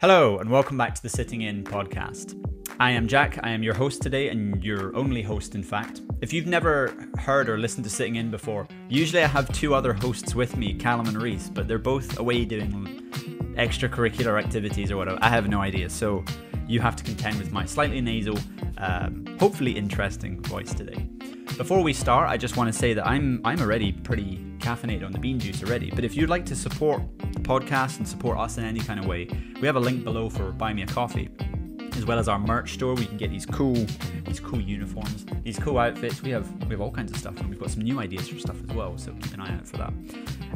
Hello, and welcome back to the Sitting In podcast. I am Jack. I am your host today, and your only host, in fact. If you've never heard or listened to Sitting In before, usually I have two other hosts with me, Callum and Rhys, but they're both away doing extracurricular activities or whatever. I have no idea. So you have to contend with my slightly nasal, um, hopefully interesting voice today. Before we start, I just want to say that I'm I'm already pretty caffeinated on the bean juice already. But if you'd like to support the podcast and support us in any kind of way, we have a link below for buy me a coffee, as well as our merch store. We can get these cool these cool uniforms, these cool outfits. We have we have all kinds of stuff, and we've got some new ideas for stuff as well. So keep an eye out for that.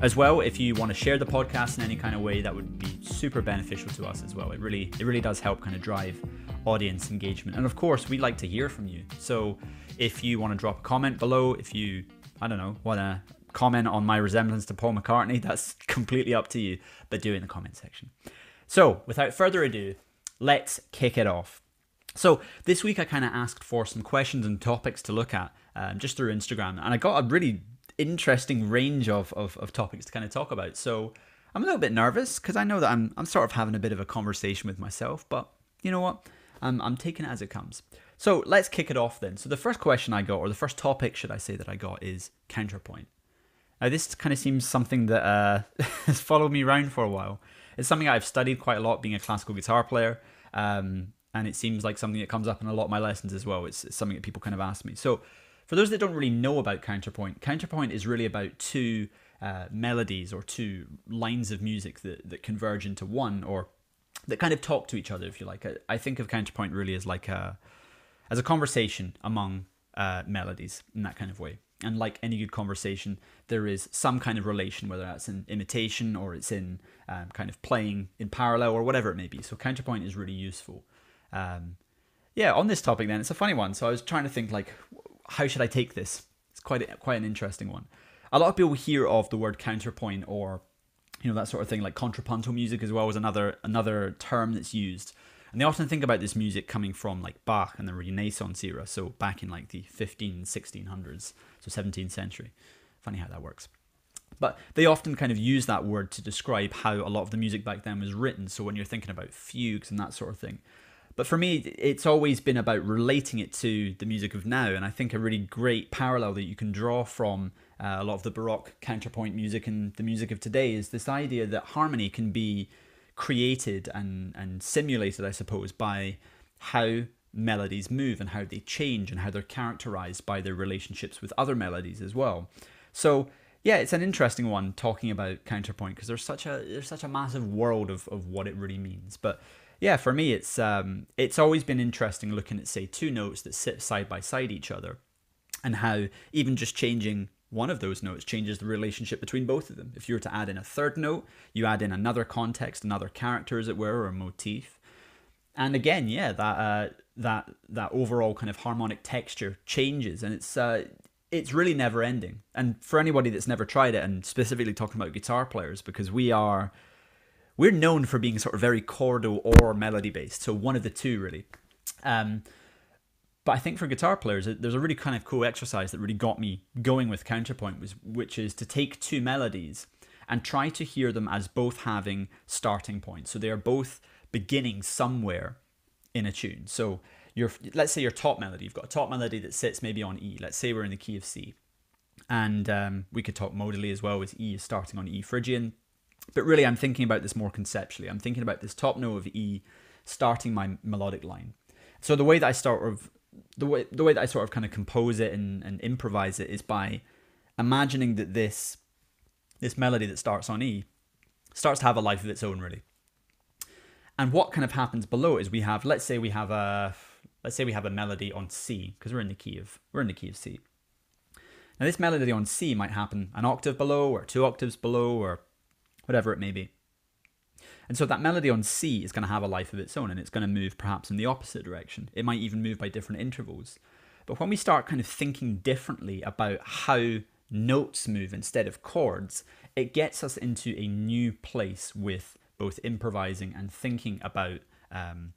As well, if you want to share the podcast in any kind of way, that would be super beneficial to us as well. It really it really does help kind of drive audience engagement, and of course, we'd like to hear from you. So if you want to drop a comment below, if you, I don't know, want to comment on my resemblance to Paul McCartney, that's completely up to you, but do it in the comment section. So, without further ado, let's kick it off. So, this week I kind of asked for some questions and topics to look at um, just through Instagram, and I got a really interesting range of, of, of topics to kind of talk about. So, I'm a little bit nervous because I know that I'm, I'm sort of having a bit of a conversation with myself, but you know what? I'm, I'm taking it as it comes. So let's kick it off then. So the first question I got, or the first topic, should I say, that I got is counterpoint. Now this kind of seems something that uh, has followed me around for a while. It's something I've studied quite a lot, being a classical guitar player, um, and it seems like something that comes up in a lot of my lessons as well. It's, it's something that people kind of ask me. So for those that don't really know about counterpoint, counterpoint is really about two uh, melodies or two lines of music that, that converge into one, or that kind of talk to each other, if you like. I, I think of counterpoint really as like a as a conversation among uh, melodies in that kind of way. And like any good conversation, there is some kind of relation, whether that's in imitation or it's in um, kind of playing in parallel or whatever it may be. So counterpoint is really useful. Um, yeah, on this topic then, it's a funny one. So I was trying to think like, how should I take this? It's quite a, quite an interesting one. A lot of people hear of the word counterpoint or you know that sort of thing like contrapuntal music as well as another another term that's used and they often think about this music coming from like Bach and the Renaissance era, so back in like the 15, 1600s, so 17th century. Funny how that works. But they often kind of use that word to describe how a lot of the music back then was written. So when you're thinking about fugues and that sort of thing. But for me, it's always been about relating it to the music of now. And I think a really great parallel that you can draw from uh, a lot of the Baroque counterpoint music and the music of today is this idea that harmony can be created and, and simulated, I suppose, by how melodies move and how they change and how they're characterized by their relationships with other melodies as well. So yeah, it's an interesting one talking about counterpoint because there's such a there's such a massive world of, of what it really means. But yeah, for me it's um it's always been interesting looking at say two notes that sit side by side each other and how even just changing one of those notes changes the relationship between both of them. If you were to add in a third note, you add in another context, another character, as it were, or a motif. And again, yeah, that uh, that that overall kind of harmonic texture changes, and it's uh, it's really never ending. And for anybody that's never tried it, and specifically talking about guitar players, because we are we're known for being sort of very chordal or melody based, so one of the two really. Um, but I think for guitar players, there's a really kind of cool exercise that really got me going with counterpoint, was which is to take two melodies and try to hear them as both having starting points. So they are both beginning somewhere in a tune. So your let's say your top melody, you've got a top melody that sits maybe on E. Let's say we're in the key of C, and um, we could talk modally as well, as E is starting on E Phrygian. But really, I'm thinking about this more conceptually. I'm thinking about this top note of E starting my melodic line. So the way that I start of the way the way that I sort of kind of compose it and, and improvise it is by imagining that this this melody that starts on E starts to have a life of its own really. And what kind of happens below is we have let's say we have a let's say we have a melody on C because we're in the key of we're in the key of C. Now this melody on C might happen an octave below or two octaves below or whatever it may be. And so that melody on C is going to have a life of its own and it's going to move perhaps in the opposite direction. It might even move by different intervals. But when we start kind of thinking differently about how notes move instead of chords, it gets us into a new place with both improvising and thinking about. Um,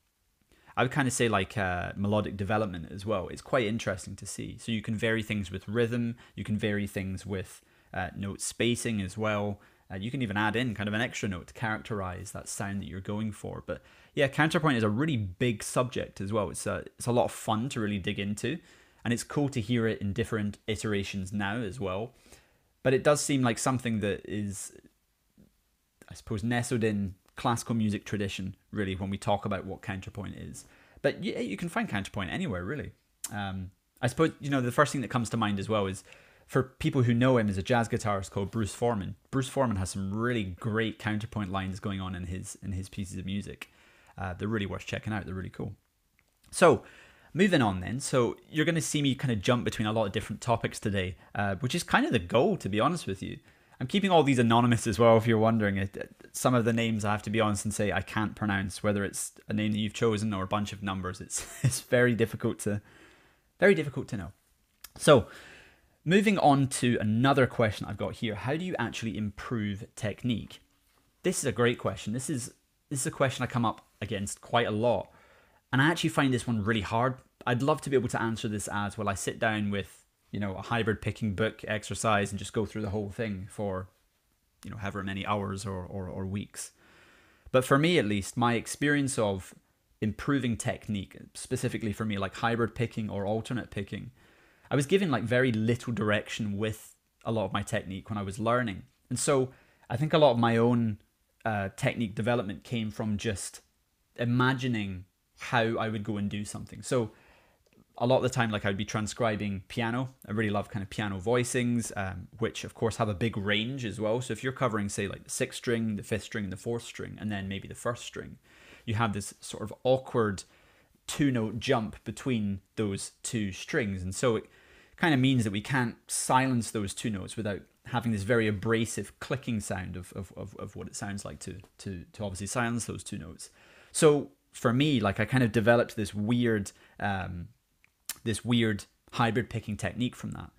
I would kind of say like uh, melodic development as well. It's quite interesting to see. So you can vary things with rhythm, you can vary things with uh, note spacing as well. Uh, you can even add in kind of an extra note to characterize that sound that you're going for. But yeah, counterpoint is a really big subject as well. It's a, it's a lot of fun to really dig into, and it's cool to hear it in different iterations now as well. But it does seem like something that is, I suppose, nestled in classical music tradition, really, when we talk about what counterpoint is. But yeah, you can find counterpoint anywhere, really. Um, I suppose, you know, the first thing that comes to mind as well is for people who know him as a jazz guitarist called Bruce Forman. Bruce Forman has some really great counterpoint lines going on in his in his pieces of music. Uh, they're really worth checking out. They're really cool. So, moving on then. So you're going to see me kind of jump between a lot of different topics today, uh, which is kind of the goal, to be honest with you. I'm keeping all these anonymous as well. If you're wondering, some of the names I have to be honest and say I can't pronounce, whether it's a name that you've chosen or a bunch of numbers. It's it's very difficult to very difficult to know. So, moving on to another question I've got here: How do you actually improve technique? This is a great question. This is this is a question I come up against quite a lot, and I actually find this one really hard. I'd love to be able to answer this as well. I sit down with you know, a hybrid picking book exercise and just go through the whole thing for, you know, however many hours or, or, or weeks. But for me, at least, my experience of improving technique, specifically for me, like hybrid picking or alternate picking, I was given like very little direction with a lot of my technique when I was learning. And so I think a lot of my own uh, technique development came from just imagining how I would go and do something. So a lot of the time, like I'd be transcribing piano. I really love kind of piano voicings, um, which of course have a big range as well. So if you're covering, say, like the sixth string, the fifth string, the fourth string, and then maybe the first string, you have this sort of awkward two note jump between those two strings. And so it kind of means that we can't silence those two notes without having this very abrasive clicking sound of, of, of, of what it sounds like to, to, to obviously silence those two notes. So for me, like I kind of developed this weird, um, this weird hybrid picking technique from that.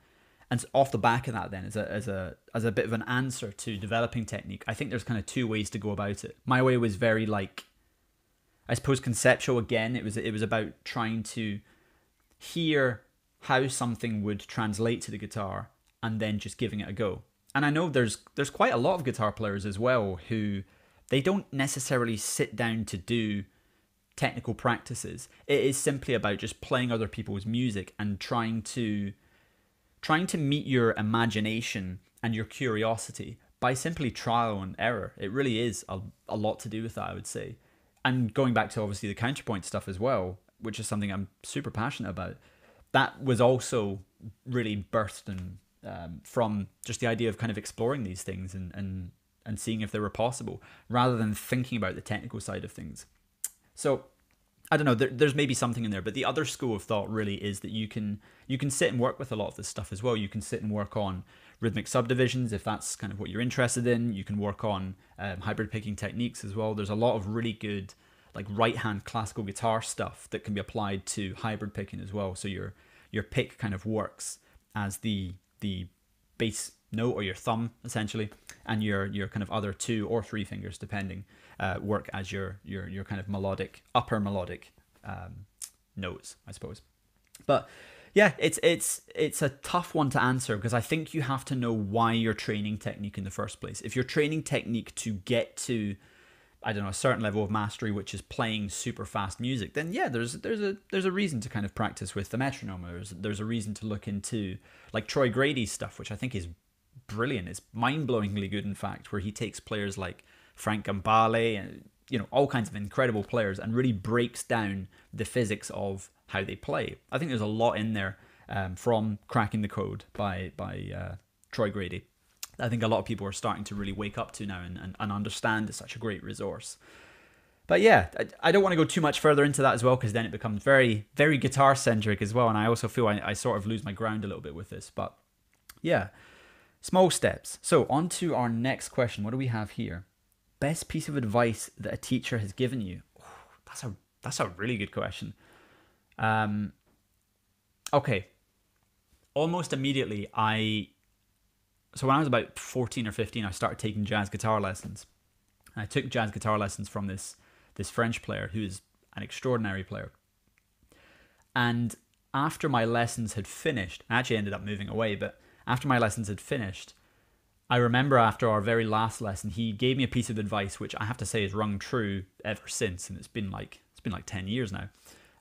And off the back of that, then, as a as a as a bit of an answer to developing technique, I think there's kind of two ways to go about it. My way was very like, I suppose, conceptual. Again, it was it was about trying to hear how something would translate to the guitar and then just giving it a go. And I know there's there's quite a lot of guitar players as well who they don't necessarily sit down to do technical practices. It is simply about just playing other people's music and trying to trying to meet your imagination and your curiosity by simply trial and error. It really is a, a lot to do with that, I would say. And going back to obviously the counterpoint stuff as well, which is something I'm super passionate about, that was also really birthed and um, from just the idea of kind of exploring these things and, and and seeing if they were possible rather than thinking about the technical side of things. So I don't know. There, there's maybe something in there, but the other school of thought really is that you can you can sit and work with a lot of this stuff as well. You can sit and work on rhythmic subdivisions if that's kind of what you're interested in. You can work on um, hybrid picking techniques as well. There's a lot of really good like right hand classical guitar stuff that can be applied to hybrid picking as well. So your your pick kind of works as the the bass note or your thumb essentially, and your your kind of other two or three fingers depending uh, work as your your your kind of melodic upper melodic um, notes, I suppose. But yeah, it's it's it's a tough one to answer because I think you have to know why you're training technique in the first place. If you're training technique to get to I don't know a certain level of mastery, which is playing super fast music, then yeah, there's there's a there's a reason to kind of practice with the metronome. There's there's a reason to look into like Troy Grady's stuff, which I think is brilliant. It's mind blowingly good, in fact, where he takes players like Frank Gambale and you know all kinds of incredible players and really breaks down the physics of how they play. I think there's a lot in there um, from Cracking the Code by by uh, Troy Grady. I think a lot of people are starting to really wake up to now and, and, and understand it's such a great resource. But yeah, I, I don't want to go too much further into that as well because then it becomes very, very guitar centric as well. And I also feel I, I sort of lose my ground a little bit with this. But yeah, small steps. So, on to our next question. What do we have here? Best piece of advice that a teacher has given you? That's a that's a really good question. Um, okay. Almost immediately, I so when I was about 14 or 15, I started taking jazz guitar lessons. And I took jazz guitar lessons from this this French player who is an extraordinary player. And after my lessons had finished, I actually ended up moving away, but after my lessons had finished, I remember after our very last lesson, he gave me a piece of advice which I have to say has rung true ever since, and it's been like it's been like ten years now.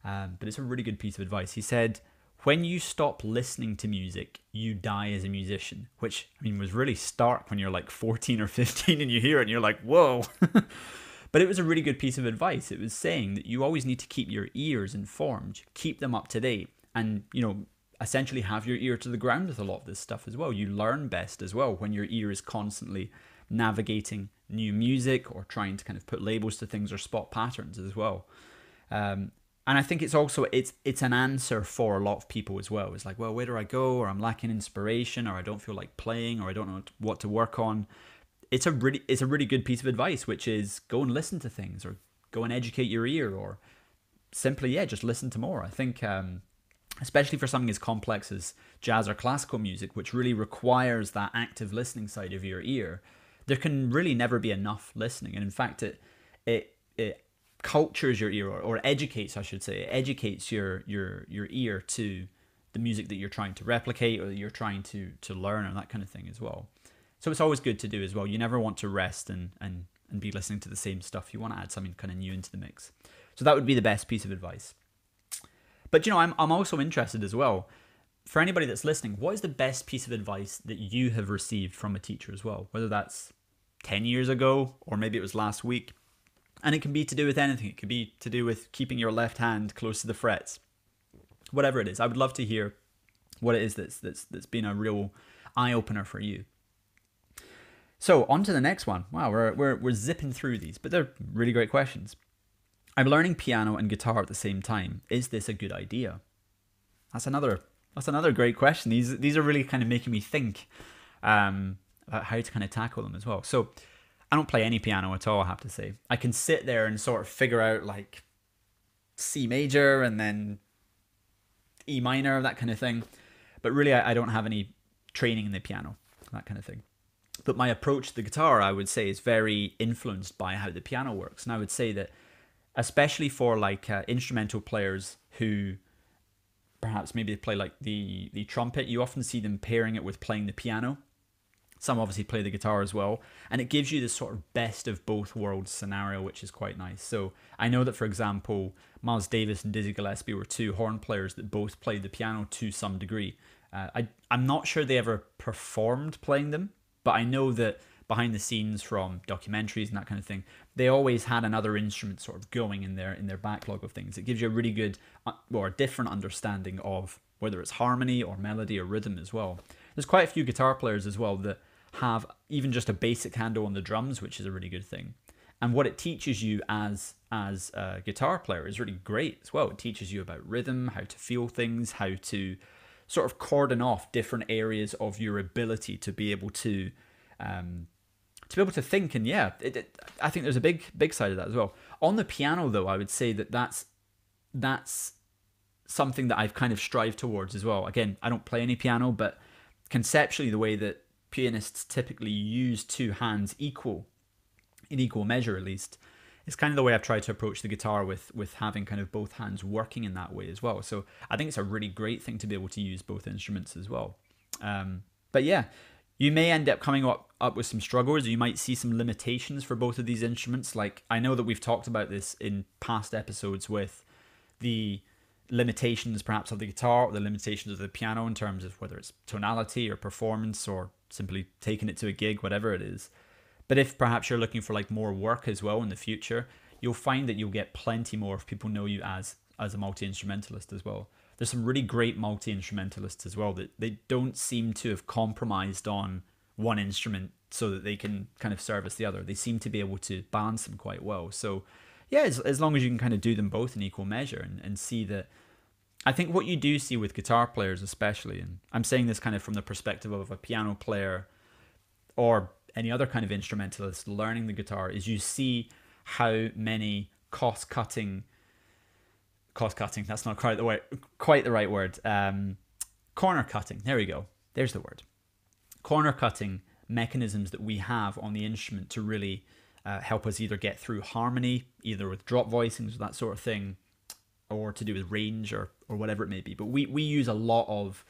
Um, but it's a really good piece of advice. He said, "When you stop listening to music, you die as a musician." Which I mean was really stark when you're like fourteen or fifteen and you hear it and you're like, "Whoa." but it was a really good piece of advice. It was saying that you always need to keep your ears informed, keep them up to date, and you know essentially have your ear to the ground with a lot of this stuff as well. You learn best as well when your ear is constantly navigating new music or trying to kind of put labels to things or spot patterns as well. Um, and I think it's also it's it's an answer for a lot of people as well. It's like, well, where do I go? Or I'm lacking inspiration, or I don't feel like playing, or I don't know what to work on. It's a really it's a really good piece of advice, which is go and listen to things, or go and educate your ear, or simply yeah, just listen to more. I think um, especially for something as complex as jazz or classical music, which really requires that active listening side of your ear, there can really never be enough listening. And in fact, it it it cultures your ear or, or educates, I should say, educates your your your ear to the music that you're trying to replicate or you're trying to to learn and that kind of thing as well. So it's always good to do as well. You never want to rest and and and be listening to the same stuff. You want to add something kind of new into the mix. So that would be the best piece of advice. But you know, I'm I'm also interested as well. For anybody that's listening, what is the best piece of advice that you have received from a teacher as well? Whether that's 10 years ago or maybe it was last week. And it can be to do with anything. It could be to do with keeping your left hand close to the frets. Whatever it is. I would love to hear what it is that's that's that's been a real eye opener for you. So on to the next one. Wow, we're, we're, we're zipping through these, but they're really great questions. I'm learning piano and guitar at the same time. Is this a good idea? That's another that's another great question. These these are really kind of making me think um, about how to kind of tackle them as well. So I don't play any piano at all. I have to say I can sit there and sort of figure out like C major and then E minor that kind of thing, but really I, I don't have any training in the piano that kind of thing. But my approach to the guitar, I would say, is very influenced by how the piano works, and I would say that especially for like uh, instrumental players who perhaps maybe play like the the trumpet you often see them pairing it with playing the piano some obviously play the guitar as well and it gives you this sort of best of both worlds scenario which is quite nice so i know that for example miles davis and dizzy gillespie were two horn players that both played the piano to some degree uh, I, i'm not sure they ever performed playing them but i know that behind the scenes from documentaries and that kind of thing, they always had another instrument sort of going in their in their backlog of things. It gives you a really good uh, or a different understanding of whether it's harmony or melody or rhythm as well. There's quite a few guitar players as well that have even just a basic handle on the drums, which is a really good thing. And what it teaches you as as a guitar player is really great as well. It teaches you about rhythm, how to feel things, how to sort of cordon off different areas of your ability to be able to um, to be able to think and yeah it, it, i think there's a big big side of that as well on the piano though i would say that that's that's something that i've kind of strived towards as well again i don't play any piano but conceptually the way that pianists typically use two hands equal in equal measure at least is kind of the way i've tried to approach the guitar with with having kind of both hands working in that way as well so i think it's a really great thing to be able to use both instruments as well um, but yeah you may end up coming up, up with some struggles. You might see some limitations for both of these instruments. Like I know that we've talked about this in past episodes with the limitations perhaps of the guitar or the limitations of the piano in terms of whether it's tonality or performance or simply taking it to a gig, whatever it is. But if perhaps you're looking for like more work as well in the future, you'll find that you'll get plenty more if people know you as as a multi instrumentalist as well there's some really great multi instrumentalists as well that they don't seem to have compromised on one instrument so that they can kind of service the other. They seem to be able to balance them quite well. So, yeah, as, as long as you can kind of do them both in equal measure and, and see that. I think what you do see with guitar players, especially, and I'm saying this kind of from the perspective of a piano player or any other kind of instrumentalist learning the guitar, is you see how many cost cutting cost cutting. That's not quite the way, quite the right word. Um, corner cutting. There we go. There's the word. Corner cutting mechanisms that we have on the instrument to really uh, help us either get through harmony, either with drop voicings or that sort of thing, or to do with range or or whatever it may be. But we we use a lot of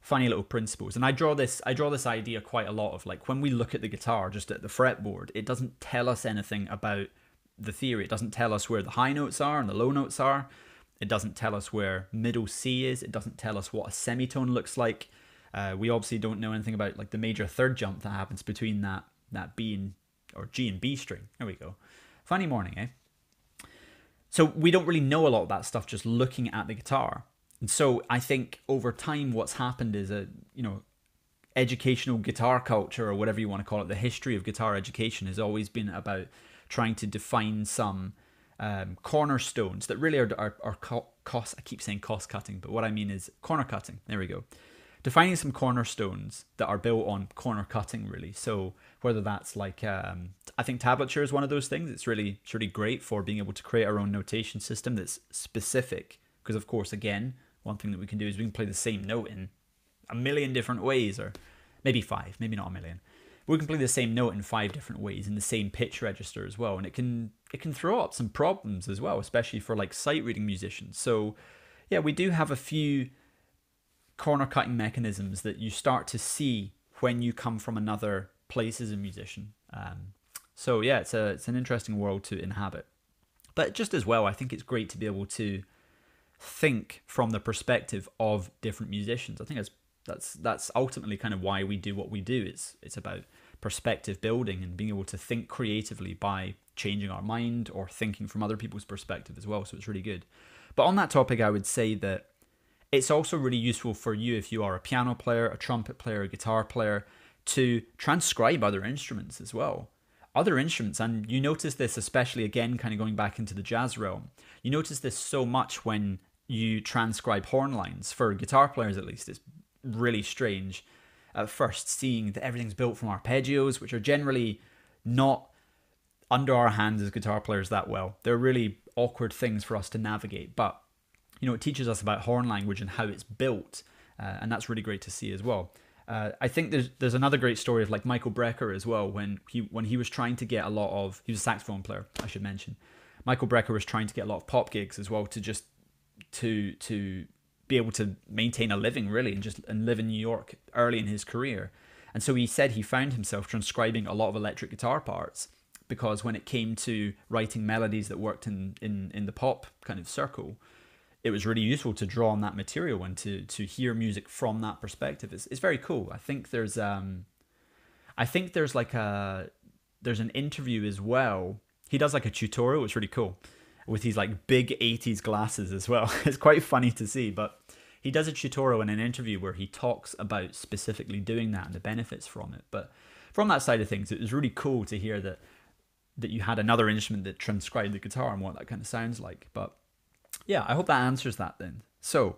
funny little principles. And I draw this I draw this idea quite a lot of like when we look at the guitar just at the fretboard, it doesn't tell us anything about the theory. It doesn't tell us where the high notes are and the low notes are. It doesn't tell us where middle C is. It doesn't tell us what a semitone looks like. Uh, we obviously don't know anything about like the major third jump that happens between that that B and or G and B string. There we go. Funny morning, eh? So we don't really know a lot of that stuff just looking at the guitar. And so I think over time what's happened is a, you know, educational guitar culture or whatever you want to call it, the history of guitar education has always been about trying to define some um, cornerstones that really are, are, are cost. I keep saying cost cutting, but what I mean is corner cutting. There we go. Defining some cornerstones that are built on corner cutting, really. So whether that's like um, I think tablature is one of those things. It's really it's really great for being able to create our own notation system that's specific. Because of course, again, one thing that we can do is we can play the same note in a million different ways, or maybe five, maybe not a million. we can play the same note in five different ways in the same pitch register as well, and it can it can throw up some problems as well, especially for like sight reading musicians. So yeah, we do have a few corner cutting mechanisms that you start to see when you come from another place as a musician. Um, so yeah, it's a it's an interesting world to inhabit. But just as well, I think it's great to be able to think from the perspective of different musicians. I think that's that's that's ultimately kind of why we do what we do. It's it's about perspective building and being able to think creatively by changing our mind or thinking from other people's perspective as well. So it's really good. But on that topic, I would say that it's also really useful for you if you are a piano player, a trumpet player, a guitar player, to transcribe other instruments as well. Other instruments, and you notice this especially again, kind of going back into the jazz realm. You notice this so much when you transcribe horn lines. For guitar players, at least, it's really strange at first seeing that everything's built from arpeggios, which are generally not under our hands as guitar players that well. They're really awkward things for us to navigate, but you know, it teaches us about horn language and how it's built, uh, and that's really great to see as well. Uh, I think there's there's another great story of like Michael Brecker as well when he when he was trying to get a lot of he was a saxophone player I should mention. Michael Brecker was trying to get a lot of pop gigs as well to just to to be able to maintain a living really and just and live in New York early in his career. And so he said he found himself transcribing a lot of electric guitar parts because when it came to writing melodies that worked in in in the pop kind of circle, it was really useful to draw on that material and to to hear music from that perspective. It's it's very cool. I think there's um, I think there's like a there's an interview as well. He does like a tutorial. It's really cool with his like big 80s glasses as well. it's quite funny to see, but he does a tutorial in an interview where he talks about specifically doing that and the benefits from it. But from that side of things, it was really cool to hear that that you had another instrument that transcribed the guitar and what that kind of sounds like. But yeah, I hope that answers that then. So,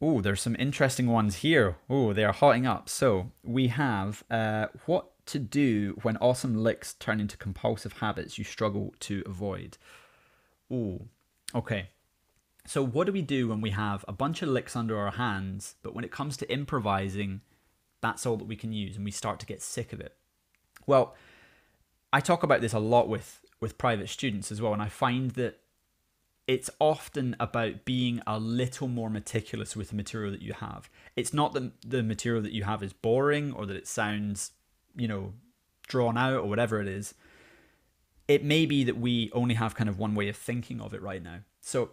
oh, there's some interesting ones here. Oh, they are hotting up. So we have uh, what to do when awesome licks turn into compulsive habits you struggle to avoid. Oh, okay. So what do we do when we have a bunch of licks under our hands, but when it comes to improvising, that's all that we can use, and we start to get sick of it? Well, I talk about this a lot with with private students as well, and I find that it's often about being a little more meticulous with the material that you have. It's not that the material that you have is boring or that it sounds, you know, drawn out or whatever it is. It may be that we only have kind of one way of thinking of it right now. So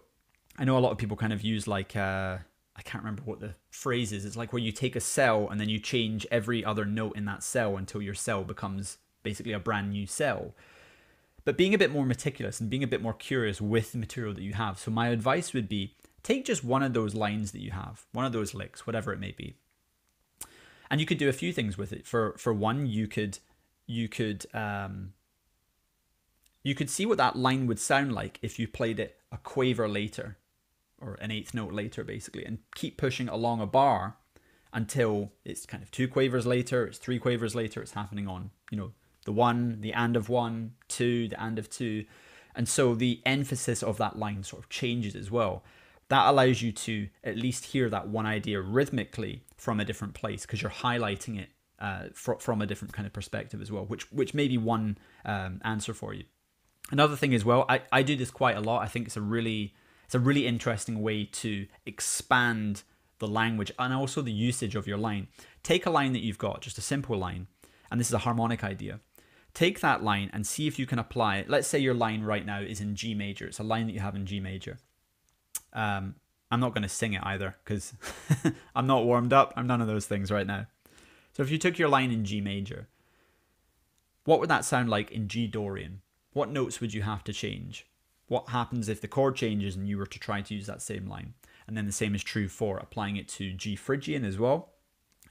I know a lot of people kind of use like uh, I can't remember what the phrase is. It's like where you take a cell and then you change every other note in that cell until your cell becomes basically a brand new cell but being a bit more meticulous and being a bit more curious with the material that you have. So my advice would be take just one of those lines that you have, one of those licks, whatever it may be. And you could do a few things with it. For for one, you could you could um, you could see what that line would sound like if you played it a quaver later or an eighth note later basically and keep pushing along a bar until it's kind of two quavers later, it's three quavers later, it's happening on, you know, the one, the and of one, two, the and of two. And so the emphasis of that line sort of changes as well. That allows you to at least hear that one idea rhythmically from a different place because you're highlighting it uh, fr- from a different kind of perspective as well, which which may be one um, answer for you. Another thing as well, I, I do this quite a lot. I think it's a really it's a really interesting way to expand the language and also the usage of your line. Take a line that you've got, just a simple line, and this is a harmonic idea. Take that line and see if you can apply it. Let's say your line right now is in G major. It's a line that you have in G major. Um, I'm not going to sing it either because I'm not warmed up. I'm none of those things right now. So if you took your line in G major, what would that sound like in G Dorian? What notes would you have to change? What happens if the chord changes and you were to try to use that same line? And then the same is true for applying it to G Phrygian as well.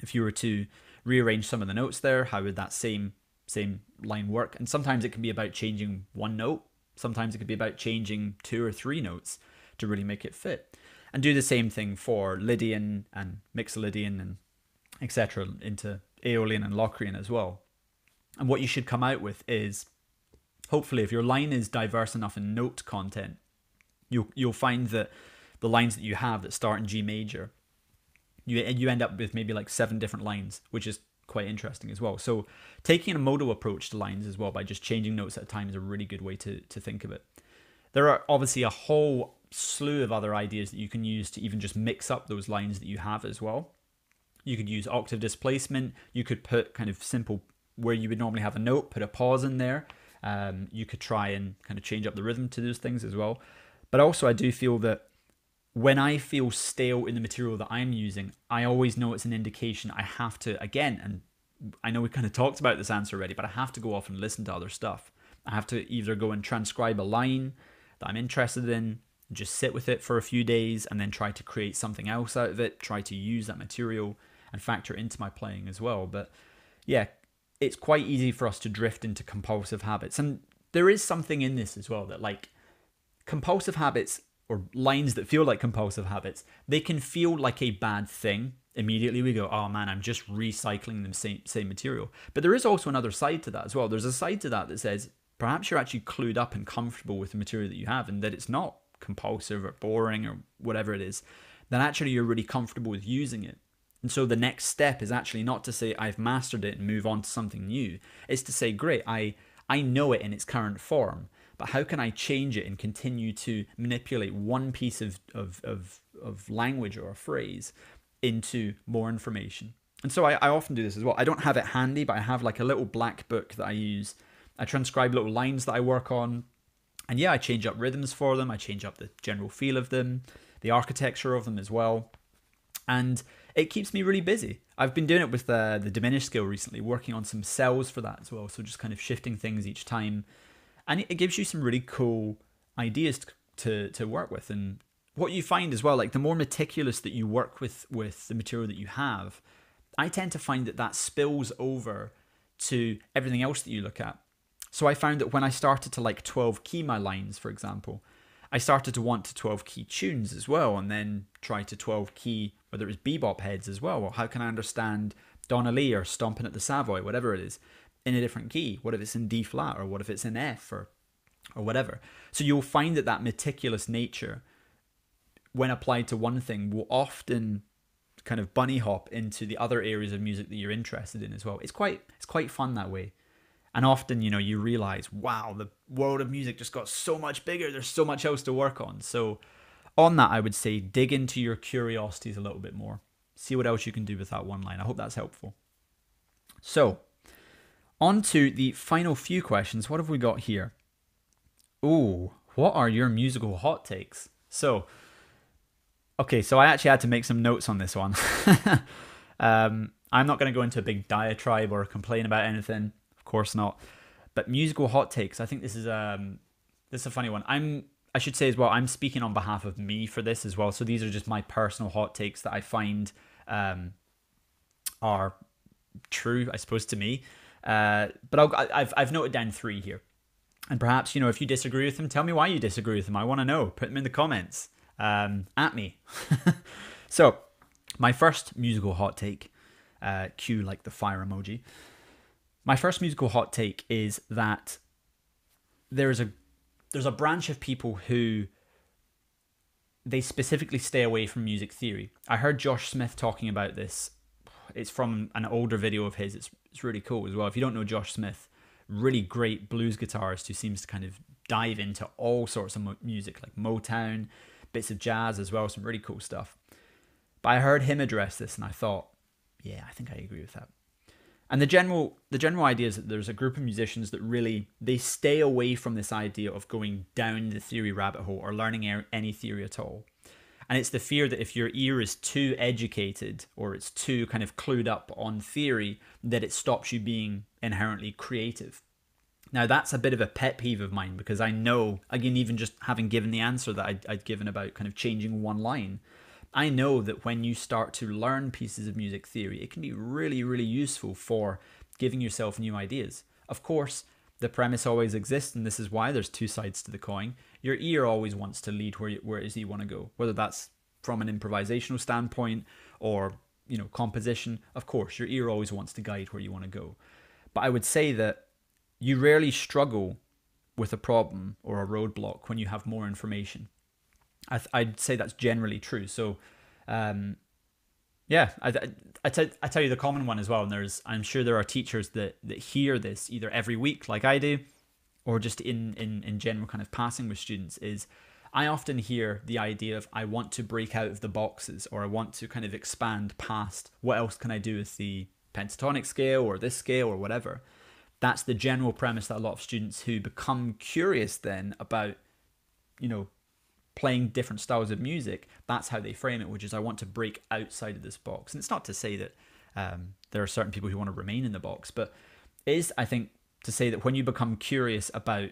If you were to rearrange some of the notes there, how would that same same line work? And sometimes it can be about changing one note. Sometimes it could be about changing two or three notes to really make it fit. And do the same thing for Lydian and Mixolydian and etc. into Aeolian and Locrian as well. And what you should come out with is hopefully if your line is diverse enough in note content, you'll you'll find that the lines that you have that start in G major, you you end up with maybe like seven different lines, which is quite interesting as well. So taking a modal approach to lines as well by just changing notes at a time is a really good way to to think of it. There are obviously a whole slew of other ideas that you can use to even just mix up those lines that you have as well. You could use octave displacement. You could put kind of simple where you would normally have a note, put a pause in there. Um, you could try and kind of change up the rhythm to those things as well. But also, I do feel that when I feel stale in the material that I'm using, I always know it's an indication I have to, again, and I know we kind of talked about this answer already, but I have to go off and listen to other stuff. I have to either go and transcribe a line that I'm interested in, just sit with it for a few days, and then try to create something else out of it, try to use that material and factor into my playing as well. But yeah, it's quite easy for us to drift into compulsive habits. And there is something in this as well that, like, compulsive habits or lines that feel like compulsive habits, they can feel like a bad thing. Immediately we go, oh man, I'm just recycling the same, same material. But there is also another side to that as well. There's a side to that that says perhaps you're actually clued up and comfortable with the material that you have and that it's not compulsive or boring or whatever it is, then actually you're really comfortable with using it. And so the next step is actually not to say I've mastered it and move on to something new. It's to say, great, I I know it in its current form, but how can I change it and continue to manipulate one piece of of of, of language or a phrase into more information? And so I, I often do this as well. I don't have it handy, but I have like a little black book that I use. I transcribe little lines that I work on. And yeah, I change up rhythms for them. I change up the general feel of them, the architecture of them as well. And it keeps me really busy. I've been doing it with uh, the, the diminished scale recently, working on some cells for that as well. So just kind of shifting things each time. And it, it gives you some really cool ideas to, to, work with. And what you find as well, like the more meticulous that you work with, with the material that you have, I tend to find that that spills over to everything else that you look at. So I found that when I started to like 12 key my lines, for example, I started to want to 12 key tunes as well, and then try to 12 key whether it's bebop heads as well. Or how can I understand Donna Lee or Stomping at the Savoy, whatever it is, in a different key? What if it's in D flat, or what if it's in F, or or whatever? So you'll find that that meticulous nature, when applied to one thing, will often kind of bunny hop into the other areas of music that you're interested in as well. It's quite it's quite fun that way. And often, you know, you realize, wow, the world of music just got so much bigger. There's so much else to work on. So, on that, I would say dig into your curiosities a little bit more. See what else you can do with that one line. I hope that's helpful. So, on to the final few questions. What have we got here? Ooh, what are your musical hot takes? So, okay, so I actually had to make some notes on this one. um, I'm not going to go into a big diatribe or complain about anything Of course not. But musical hot takes. I think this is um this is a funny one. I'm I should say as well. I'm speaking on behalf of me for this as well. So these are just my personal hot takes that I find um are true, I suppose, to me. Uh, but I'll, I've I've noted down three here, and perhaps you know if you disagree with them, tell me why you disagree with them. I want to know. Put them in the comments um, at me. so, my first musical hot take, uh, cue like the fire emoji, my first musical hot take is that there is a there's a branch of people who they specifically stay away from music theory. I heard Josh Smith talking about this. It's from an older video of his. It's it's really cool as well. If you don't know Josh Smith, really great blues guitarist who seems to kind of dive into all sorts of music like Motown, bits of jazz as well, some really cool stuff. But I heard him address this and I thought, yeah, I think I agree with that. And the general the general idea is that there's a group of musicians that really they stay away from this idea of going down the theory rabbit hole or learning any theory at all. And it's the fear that if your ear is too educated or it's too kind of clued up on theory, that it stops you being inherently creative. Now, that's a bit of a pet peeve of mine because I know, again, even just having given the answer that I'd, I'd given about kind of changing one line, I know that when you start to learn pieces of music theory, it can be really, really useful for giving yourself new ideas. Of course, the premise always exists, and this is why there's two sides to the coin. Your ear always wants to lead where, you, where it is you want to go, whether that's from an improvisational standpoint or you know composition. Of course, your ear always wants to guide where you want to go. But I would say that you rarely struggle with a problem or a roadblock when you have more information. I would say that's generally true. So, um, yeah, I, I, I, t- I tell you the common one as well. And there's, I'm sure there are teachers that, that hear this either every week, like I do, or just in, in, in general kind of passing with students is I often hear the idea of I want to break out of the boxes or I want to kind of expand past what else can I do with the pentatonic scale or this scale or whatever. That's the general premise that a lot of students who become curious then about, you know, playing different styles of music, that's how they frame it, which is I want to break outside of this box. And it's not to say that um, there are certain people who want to remain in the box, but it is, I think, to say that when you become curious about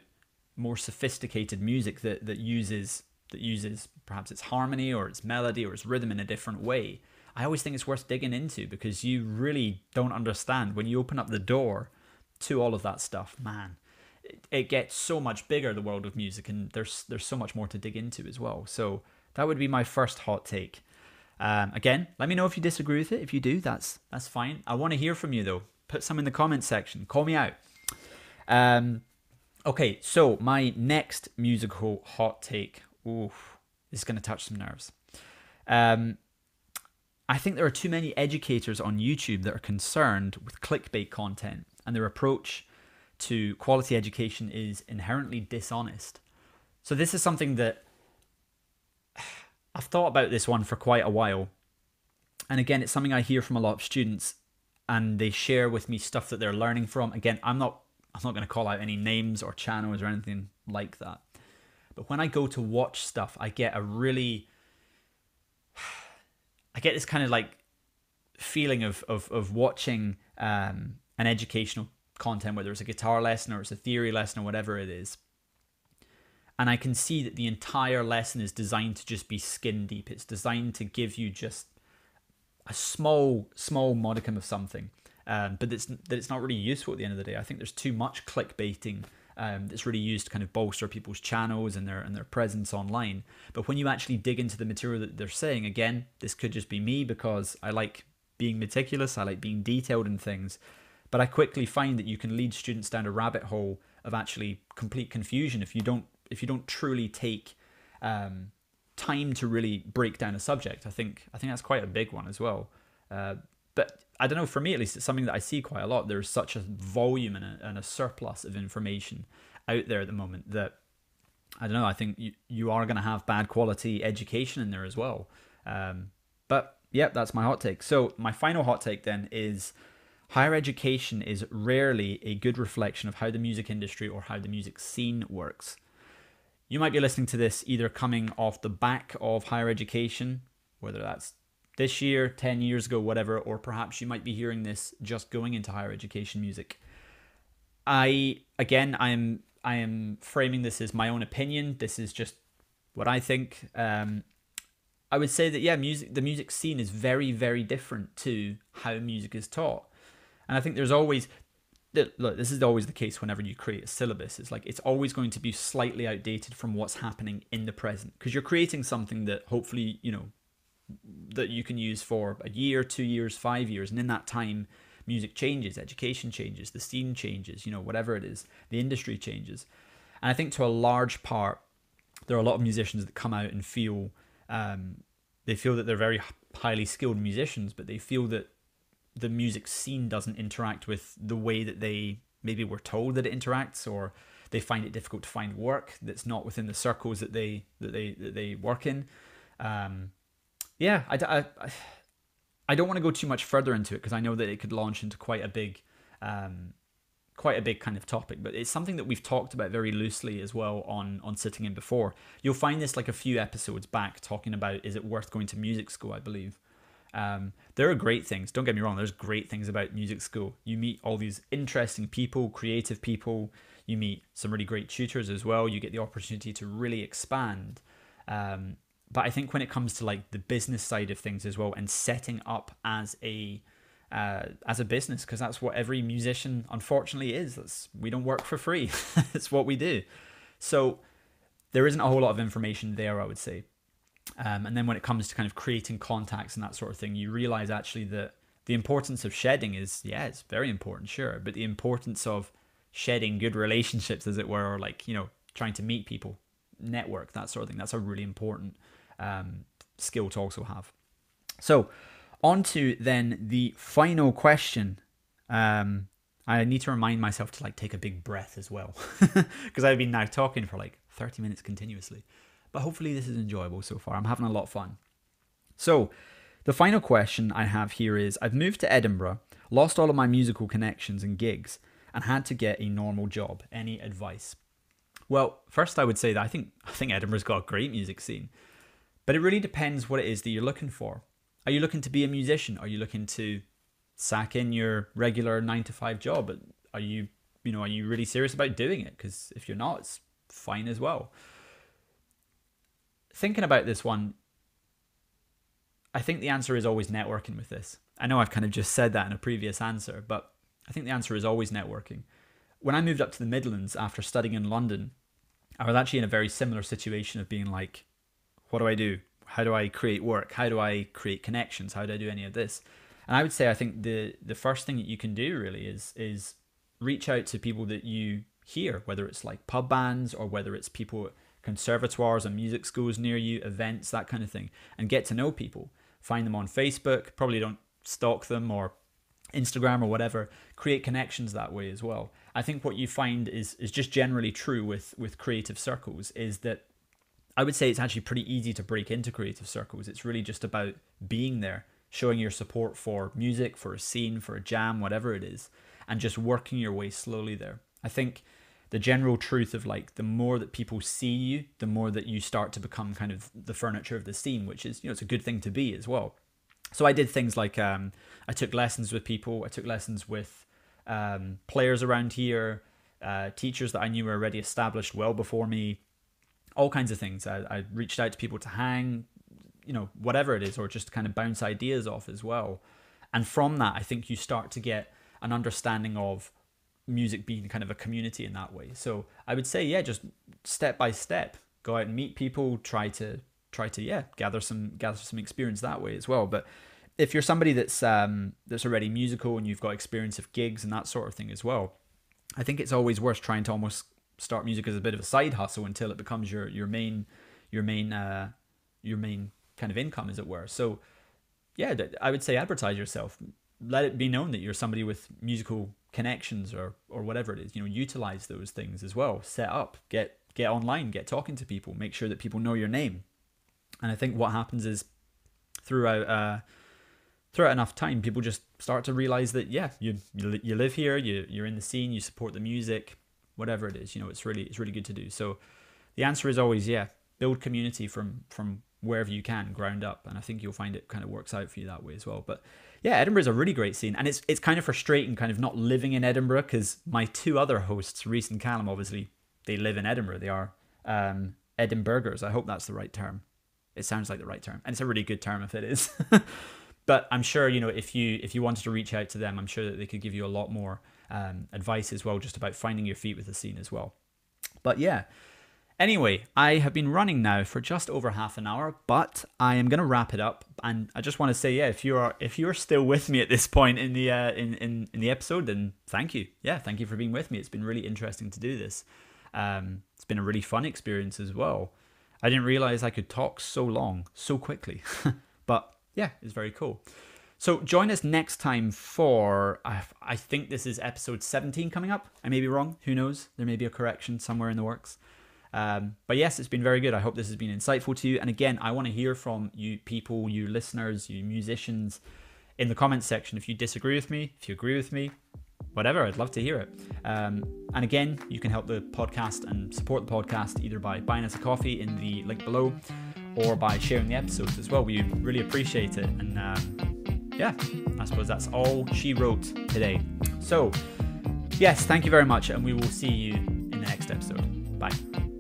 more sophisticated music that, that uses that uses perhaps its harmony or its melody or its rhythm in a different way, I always think it's worth digging into because you really don't understand when you open up the door to all of that stuff, man it gets so much bigger the world of music and there's there's so much more to dig into as well. So that would be my first hot take. Um, again let me know if you disagree with it. If you do that's that's fine. I want to hear from you though. Put some in the comments section. Call me out. Um, okay so my next musical hot take. Oof is going to touch some nerves. Um, i think there are too many educators on youtube that are concerned with clickbait content and their approach to quality education is inherently dishonest. So this is something that I've thought about this one for quite a while. And again, it's something I hear from a lot of students and they share with me stuff that they're learning from. Again, I'm not I'm not going to call out any names or channels or anything like that. But when I go to watch stuff, I get a really I get this kind of like feeling of of of watching um, an educational content, whether it's a guitar lesson or it's a theory lesson or whatever it is. And I can see that the entire lesson is designed to just be skin deep. It's designed to give you just a small, small modicum of something, um, but it's, that it's not really useful at the end of the day. I think there's too much clickbaiting um, that's really used to kind of bolster people's channels and their and their presence online. But when you actually dig into the material that they're saying, again, this could just be me because I like being meticulous. I like being detailed in things. But I quickly find that you can lead students down a rabbit hole of actually complete confusion if you don't if you don't truly take um, time to really break down a subject. I think I think that's quite a big one as well. Uh, but I don't know. For me, at least, it's something that I see quite a lot. There's such a volume and a, and a surplus of information out there at the moment that I don't know. I think you you are going to have bad quality education in there as well. Um, but yeah, that's my hot take. So my final hot take then is Higher education is rarely a good reflection of how the music industry or how the music scene works. You might be listening to this either coming off the back of higher education, whether that's this year, 10 years ago, whatever, or perhaps you might be hearing this just going into higher education music. I again I am I am framing this as my own opinion. This is just what I think. Um, I would say that yeah, music the music scene is very very different to how music is taught. And I think there's always look, this is always the case whenever you create a syllabus. It's like it's always going to be slightly outdated from what's happening in the present because you're creating something that hopefully, you know, that you can use for a year, two years, five years. And in that time, music changes, education changes, the scene changes, you know, whatever it is, the industry changes. And I think to a large part, there are a lot of musicians that come out and feel um, they feel that they're very highly skilled musicians, but they feel that the music scene doesn't interact with the way that they maybe were told that it interacts or they find it difficult to find work that's not within the circles that they that they that they work in um, yeah, I, I, I don't want to go too much further into it because I know that it could launch into quite a big, um, quite a big kind of topic. But it's something that we've talked about very loosely as well on on sitting in before. You'll find this like a few episodes back talking about is it worth going to music school? I believe. Um, there are great things. Don't get me wrong. There's great things about music school. You meet all these interesting people, creative people. You meet some really great tutors as well. You get the opportunity to really expand. Um, but I think when it comes to like the business side of things as well and setting up as a uh, as a business because that's what every musician unfortunately is. That's we don't work for free. it's what we do. So there isn't a whole lot of information there, I would say. Um, and then when it comes to kind of creating contacts and that sort of thing, you realize actually that the importance of shedding is yeah, it's very important, sure, but the importance of shedding good relationships, as it were, or like you know trying to meet people, network, that sort of thing. That's a really important um, skill to also have. So, on to then the final question. Um, I need to remind myself to like take a big breath as well, because I've been now talking for like 30 minutes continuously. But hopefully, this is enjoyable so far. I'm having a lot of fun. So, the final question I have here is I've moved to Edinburgh, lost all of my musical connections and gigs, and had to get a normal job. Any advice? Well, first I would say that I think I think Edinburgh's got a great music scene. But it really depends what it is that you're looking for. Are you looking to be a musician? Are you looking to sack in your regular nine to five job? Are you, you know, are you really serious about doing it? Because if you're not, it's fine as well. Thinking about this one, I think the answer is always networking with this. I know I've kind of just said that in a previous answer, but I think the answer is always networking. When I moved up to the Midlands after studying in London, I was actually in a very similar situation of being like, what do I do? How do I create work? How do I create connections? How do I do any of this? And I would say I think the the first thing that you can do really is is reach out to people that you hear, whether it's like pub bands or whether it's people conservatoires and music schools near you, events, that kind of thing, and get to know people. Find them on Facebook. Probably don't stalk them or Instagram or whatever. Create connections that way as well. I think what you find is is just generally true with with creative circles is that I would say it's actually pretty easy to break into creative circles. It's really just about being there, showing your support for music, for a scene, for a jam, whatever it is, and just working your way slowly there. I think the general truth of like the more that people see you, the more that you start to become kind of the furniture of the scene, which is, you know, it's a good thing to be as well. So I did things like um, I took lessons with people, I took lessons with um, players around here, uh, teachers that I knew were already established well before me, all kinds of things. I, I reached out to people to hang, you know, whatever it is, or just kind of bounce ideas off as well. And from that, I think you start to get an understanding of music being kind of a community in that way. So I would say, yeah, just step by step, go out and meet people, try to try to yeah gather some gather some experience that way as well. But if you're somebody that's um, that's already musical and you've got experience of gigs and that sort of thing as well, I think it's always worth trying to almost start music as a bit of a side hustle until it becomes your your main your main uh, your main kind of income, as it were. So yeah, I would say advertise yourself. Let it be known that you're somebody with musical connections or or whatever it is. You know, utilize those things as well. Set up, get get online, get talking to people, make sure that people know your name. And I think what happens is throughout uh, throughout enough time, people just start to realize that yeah, you you, you live here, you you're in the scene, you support the music, whatever it is you know it's really it's really good to do so the answer is always yeah build community from from wherever you can ground up. And i think you'll find it kind of works out for you that way as well. But yeah edinburgh is a really great scene. And it's it's kind of frustrating kind of not living in edinburgh because my two other hosts Rhys and callum obviously they live in edinburgh. They are um edinburghers. I hope that's the right term. It sounds like the right term. And it's a really good term if it is. But i'm sure you know if you if you wanted to reach out to them i'm sure that they could give you a lot more um, advice as well, just about finding your feet with the scene as well. But yeah. Anyway, I have been running now for just over half an hour, but I am going to wrap it up. And I just want to say, yeah, if you are if you are still with me at this point in the uh, in, in in the episode, then thank you. Yeah, thank you for being with me. It's been really interesting to do this. Um, it's been a really fun experience as well. I didn't realize I could talk so long so quickly, but yeah, it's very cool. So join us next time for, I, I think this is episode 17 coming up. I may be wrong. Who knows? There may be a correction somewhere in the works. Um, but yes, it's been very good. I hope this has been insightful to you. And again, I want to hear from you people, you listeners, you musicians in the comments section. If you disagree with me, if you agree with me, whatever, I'd love to hear it. Um, and again, you can help the podcast and support the podcast either by buying us a coffee in the link below or by sharing the episodes as well. We really appreciate it. And um, yeah, I suppose that's all she wrote today. So, yes, thank you very much, and we will see you in the next episode. Bye.